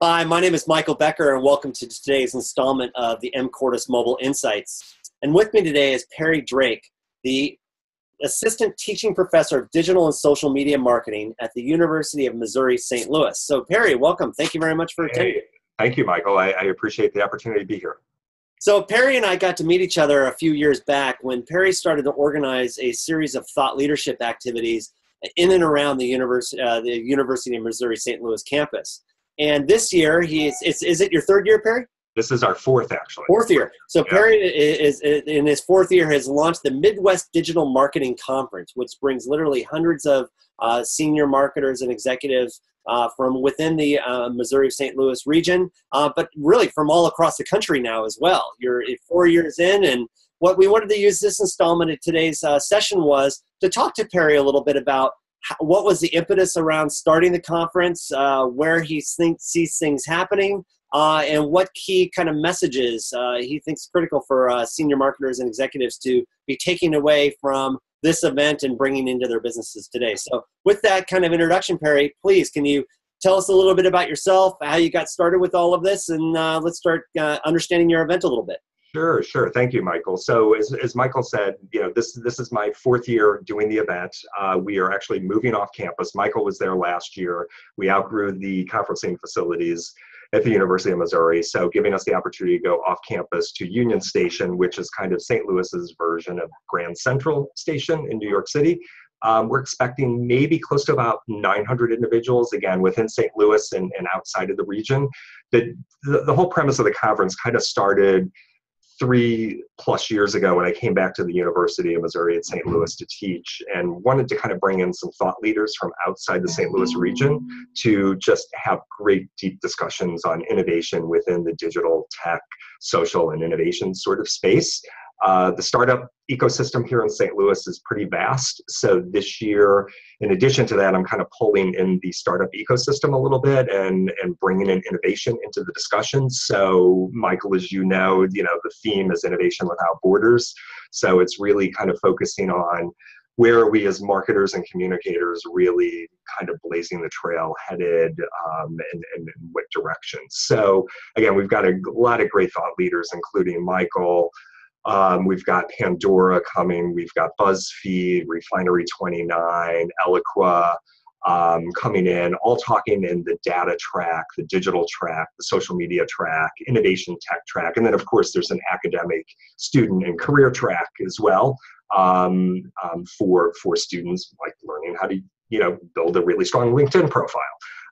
Hi, my name is Michael Becker, and welcome to today's installment of the mCordis Mobile Insights. And with me today is Perry Drake, the Assistant Teaching Professor of Digital and Social Media Marketing at the University of Missouri St. Louis. So, Perry, welcome. Thank you very much for attending. Hey, thank you, Michael. I, I appreciate the opportunity to be here. So, Perry and I got to meet each other a few years back when Perry started to organize a series of thought leadership activities in and around the, university, uh, the University of Missouri St. Louis campus. And this year, he's is, is it your third year, Perry? This is our fourth, actually. Fourth year. So yeah. Perry is, is, in his fourth year has launched the Midwest Digital Marketing Conference, which brings literally hundreds of uh, senior marketers and executives uh, from within the uh, Missouri St. Louis region, uh, but really from all across the country now as well. You're four years in, and what we wanted to use this installment of today's uh, session was to talk to Perry a little bit about what was the impetus around starting the conference, uh, where he think, sees things happening, uh, and what key kind of messages uh, he thinks critical for uh, senior marketers and executives to be taking away from this event and bringing into their businesses today. So, with that kind of introduction, Perry, please can you tell us a little bit about yourself, how you got started with all of this, and uh, let's start uh, understanding your event a little bit. Sure, sure. Thank you, Michael. So as, as Michael said, you know, this this is my fourth year doing the event. Uh, we are actually moving off campus. Michael was there last year. We outgrew the conferencing facilities at the University of Missouri, so giving us the opportunity to go off campus to Union Station, which is kind of St. Louis's version of Grand Central Station in New York City. Um, we're expecting maybe close to about 900 individuals, again, within St. Louis and, and outside of the region. The, the, the whole premise of the conference kind of started three plus years ago when I came back to the University of Missouri at St. Louis to teach and wanted to kind of bring in some thought leaders from outside the St. Louis region to just have great deep discussions on innovation within the digital tech, social, and innovation sort of space. Uh, the startup ecosystem here in St. Louis is pretty vast. So this year, in addition to that, I'm kind of pulling in the startup ecosystem a little bit and, and bringing in innovation into the discussion. So Michael, as you know, you know, the theme is innovation without borders. So it's really kind of focusing on where are we as marketers and communicators really kind of blazing the trail headed um, and, and, and what direction so again we've got a lot of great thought leaders including michael um, we've got Pandora coming. We've got BuzzFeed, Refinery 29, Eloqua um, coming in, all talking in the data track, the digital track, the social media track, innovation tech track, and then of course there's an academic, student, and career track as well um, um, for for students like learning how to you know build a really strong LinkedIn profile.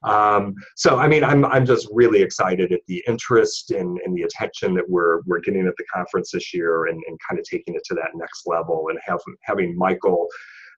Um, so, I mean, I'm, I'm just really excited at the interest and, and the attention that we're, we're getting at the conference this year and, and kind of taking it to that next level and have, having Michael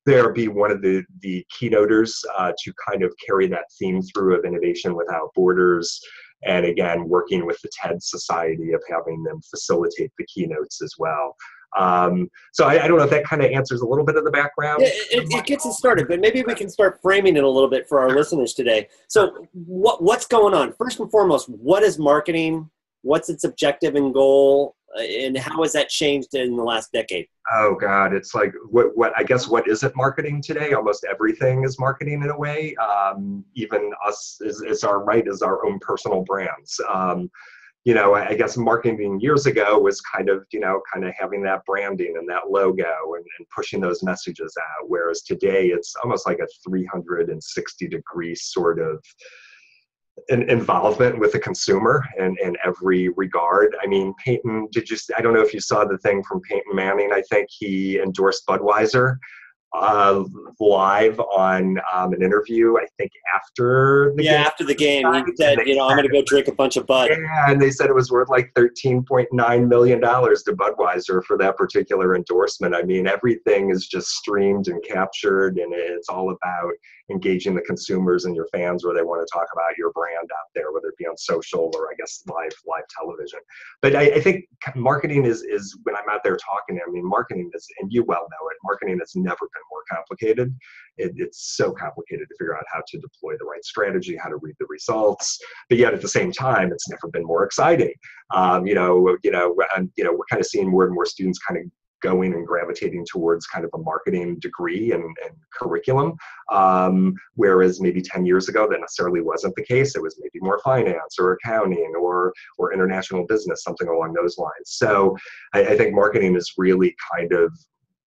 there be one of the, the keynoters uh, to kind of carry that theme through of innovation without borders and again working with the ted society of having them facilitate the keynotes as well um, so I, I, don't know if that kind of answers a little bit of the background. Yeah, it, it, gets us started, but maybe we can start framing it a little bit for our listeners today. So what what's going on? First and foremost, what is marketing? What's its objective and goal? Uh, and how has that changed in the last decade? Oh God, it's like what what I guess what isn't marketing today? Almost everything is marketing in a way. Um, even us is, is our right is our own personal brands. Um, you know, I guess marketing years ago was kind of, you know, kind of having that branding and that logo and, and pushing those messages out. Whereas today it's almost like a 360 degree sort of an involvement with the consumer in, in every regard. I mean, Peyton, did you, I don't know if you saw the thing from Peyton Manning. I think he endorsed Budweiser uh, live on um, an interview. I think after the yeah game after the game, he said, "You know, I'm going to go drink a bunch of Bud." Yeah, and they said it was worth like 13.9 million dollars to Budweiser for that particular endorsement. I mean, everything is just streamed and captured, and it's all about engaging the consumers and your fans where they want to talk about your brand out there, be on social or I guess live live television. But I, I think marketing is is when I'm out there talking. I mean, marketing is, and you well know it. Marketing has never been more complicated. It, it's so complicated to figure out how to deploy the right strategy, how to read the results. But yet at the same time, it's never been more exciting. Um, you know, you know, and, you know, we're kind of seeing more and more students kind of going and gravitating towards kind of a marketing degree and, and curriculum. Um, whereas maybe 10 years ago, that necessarily wasn't the case. It was maybe more finance or accounting or, or international business, something along those lines. So I, I think marketing is really kind of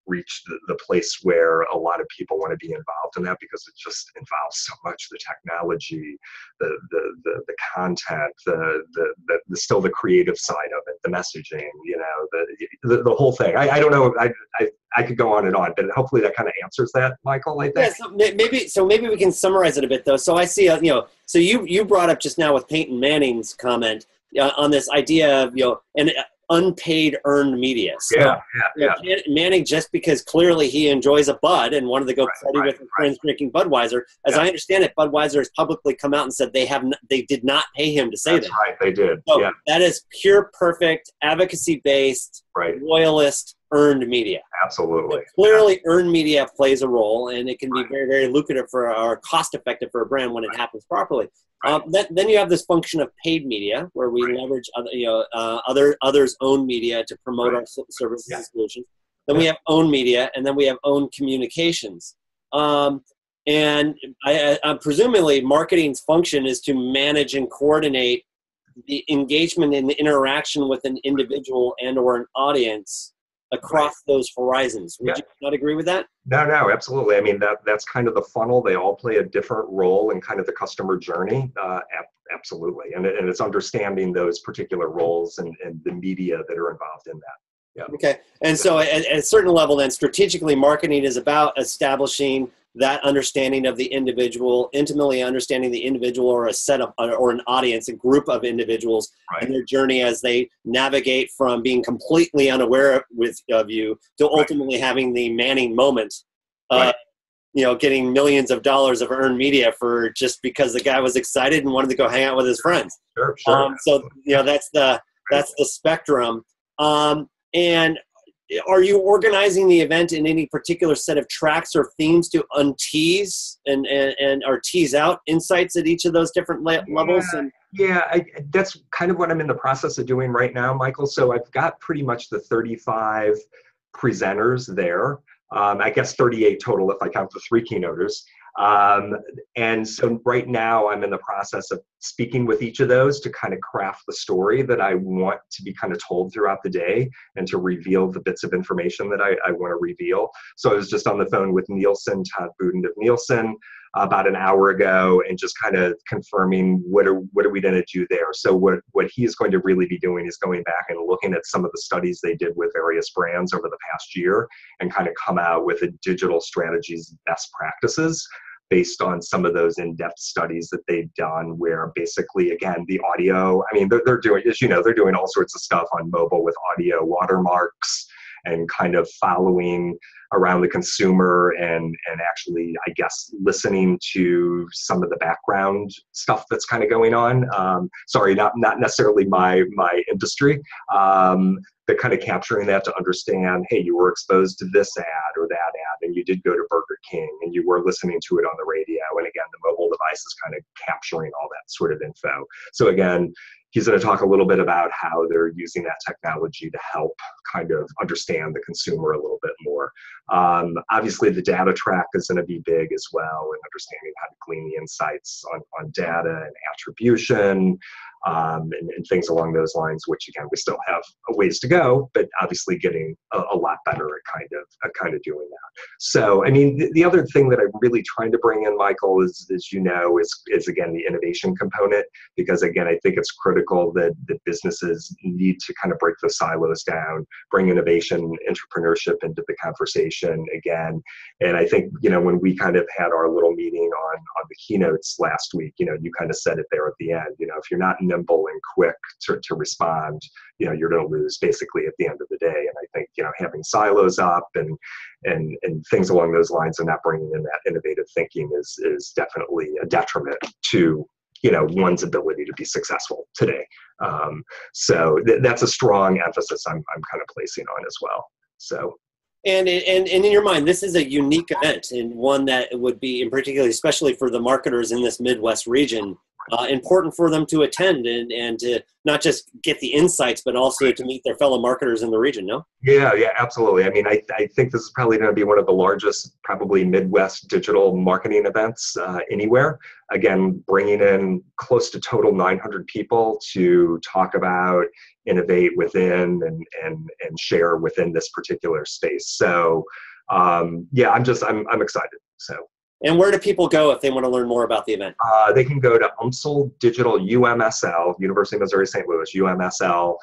reached the, the, place where a lot of people want to be involved in that because it just involves so much the technology the the the, the content the, the, the the still the creative side of it the messaging you know the the, the whole thing I, I don't know I, I I could go on and on, but hopefully that kind of answers that, Michael. I think. Yeah, so maybe so. Maybe we can summarize it a bit, though. So I see, uh, you know, so you you brought up just now with Peyton Manning's comment uh, on this idea of you know, and uh, unpaid earned media. So, yeah, yeah, yeah. Manning, just because clearly he enjoys a Bud and wanted to go right, party right, with his friends drinking Budweiser, as yeah. I understand it, Budweiser has publicly come out and said they have n- they did not pay him to say That's that. Right, they did. So yeah. that is pure, perfect, advocacy based, right. loyalist earned media. Absolutely. Clearly, yeah. earned media plays a role, and it can be very, very lucrative for or cost effective for a brand when it happens properly. Right. Um, then, then you have this function of paid media, where we right. leverage other, you know, uh, other others' own media to promote right. our services yeah. and solutions. Then we have own media, and then we have own communications. Um, and I, I, presumably, marketing's function is to manage and coordinate the engagement and the interaction with an individual and or an audience across right. those horizons. Would yeah. you not agree with that? No, no, absolutely. I mean, that that's kind of the funnel. They all play a different role in kind of the customer journey. Uh, absolutely, and and it's understanding those particular roles and, and the media that are involved in that. Yeah. Okay. And so, at, at a certain level, then strategically, marketing is about establishing that understanding of the individual, intimately understanding the individual or a set of or an audience, a group of individuals, right. and their journey as they navigate from being completely unaware with of you to ultimately right. having the Manning moment. Uh, You know, getting millions of dollars of earned media for just because the guy was excited and wanted to go hang out with his friends. Sure, sure. Um, so you know that's the that's the spectrum. Um, and are you organizing the event in any particular set of tracks or themes to untease and, and, and or tease out insights at each of those different le- levels? Yeah, and yeah I, that's kind of what I'm in the process of doing right now, Michael. So I've got pretty much the 35 presenters there. Um, I guess 38 total if I count the three keynoters. Um, and so right now I'm in the process of speaking with each of those to kind of craft the story that I want to be kind of told throughout the day and to reveal the bits of information that I, I want to reveal. So I was just on the phone with Nielsen, Todd Buden of Nielsen, about an hour ago and just kind of confirming what are what are we going to do there. So what what he's going to really be doing is going back and looking at some of the studies they did with various brands over the past year and kind of come out with a digital strategies best practices based on some of those in-depth studies that they've done where basically again the audio i mean they're, they're doing as you know they're doing all sorts of stuff on mobile with audio watermarks and kind of following around the consumer and and actually I guess listening to some of the background stuff that's kind of going on. Um, sorry, not not necessarily my my industry, um, but kind of capturing that to understand. Hey, you were exposed to this ad or that ad, and you did go to Burger King, and you were listening to it on the radio. And again, the mobile device is kind of capturing all that sort of info. So again, he's going to talk a little bit about how they're using that technology to help kind of understand the consumer a little bit more. Um, obviously, the data track is going to be big as well, and understanding how to glean the insights on, on data and attribution, um, and, and, things along those lines, which again we still have a ways to go, but obviously getting a, a lot better at kind of at kind of doing that. So, I mean, the, the, other thing that I'm really trying to bring in, Michael, is as you know, is is again the innovation component, because again, I think it's critical that that businesses need to kind of break the silos down, bring innovation, entrepreneurship into the conversation again. And I think you know when we kind of had our little meeting on on the keynotes last week, you know, you kind of said it there at the end. You know, if you're not nimble and quick to, to respond, you know, you're going to lose basically at the end of the day. And I think, you know, having silos up and, and, and things along those lines and not bringing in that innovative thinking is, is definitely a detriment to you know one's ability to be successful today. Um, so th- that's a strong emphasis I'm, I'm kind of placing on as well. So. And, and and in your mind, this is a unique event and one that would be, in particularly, especially for the marketers in this Midwest region, uh, important for them to attend and, and to not just get the insights, but also to meet their fellow marketers in the region, no? Yeah, yeah, absolutely. I mean, I, I think this is probably going to be one of the largest, probably Midwest digital marketing events uh, anywhere. Again, bringing in close to total 900 people to talk about, innovate within, and, and, and share within this particular space. So, um, yeah, I'm just, I'm, I'm excited. So. And where do people go if they want to learn more about the event? Uh, they can go to UMSL Digital UMSL, University of Missouri St. Louis, UMSL